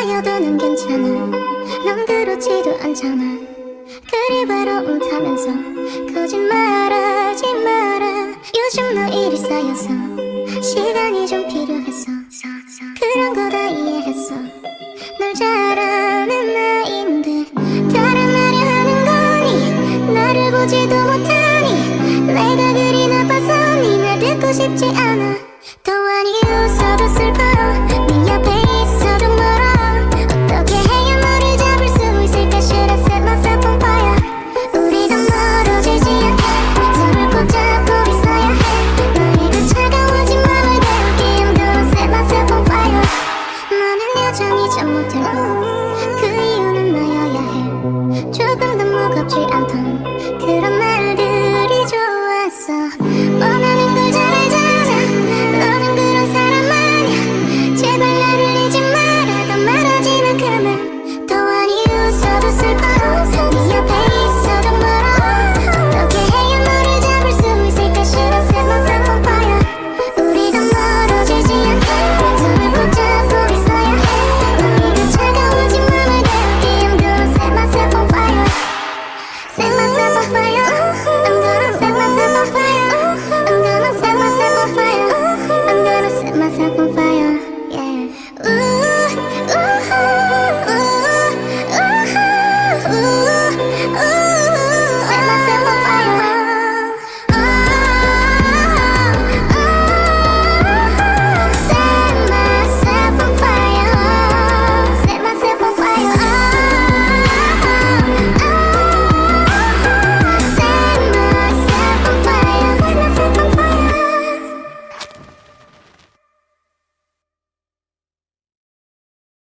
아니어도 난 괜찮아. 넌 그렇지도 않잖아. 그리 외로움 타면서 거짓말하지 마라. 요즘 너 일이 쌓여서 시간이 좀 필요했어 그런 거 다 이해했어. 널잘 아는 나인데 따라하려 하는 거니? 나를 보지도 못하니? 내가 그리 나빠서 니날 듣고 싶지 않아 花見